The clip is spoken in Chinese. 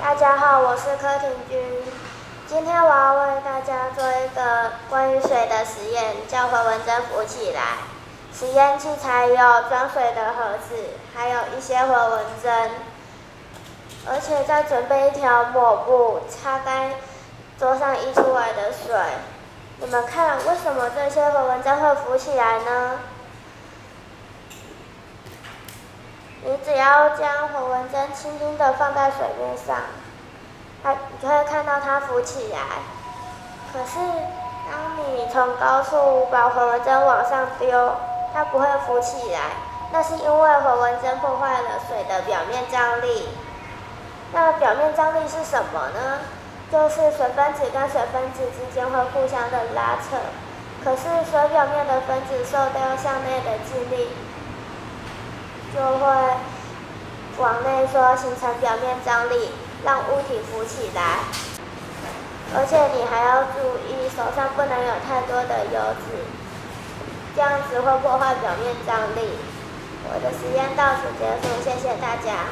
大家好，我是柯廷君。今天我要为大家做一个关于水的实验，叫回纹针浮起来。实验器材有装水的盒子，还有一些回纹针，而且再准备一条抹布，擦干桌上溢出来的水。你们看，为什么这些回纹针会浮起来呢？你只要将回纹针轻轻地放在水面上，它你就会看到它浮起来。可是，当你从高处把回纹针往上丢，它不会浮起来。那是因为回纹针破坏了水的表面张力。那表面张力是什么呢？就是水分子跟水分子之间会互相的拉扯。可是水表面的分子受到向内的质力。就会往内缩，形成表面张力，让物体浮起来。而且你还要注意，手上不能有太多的油脂，这样子会破坏表面张力。我的实验到此结束，谢谢大家。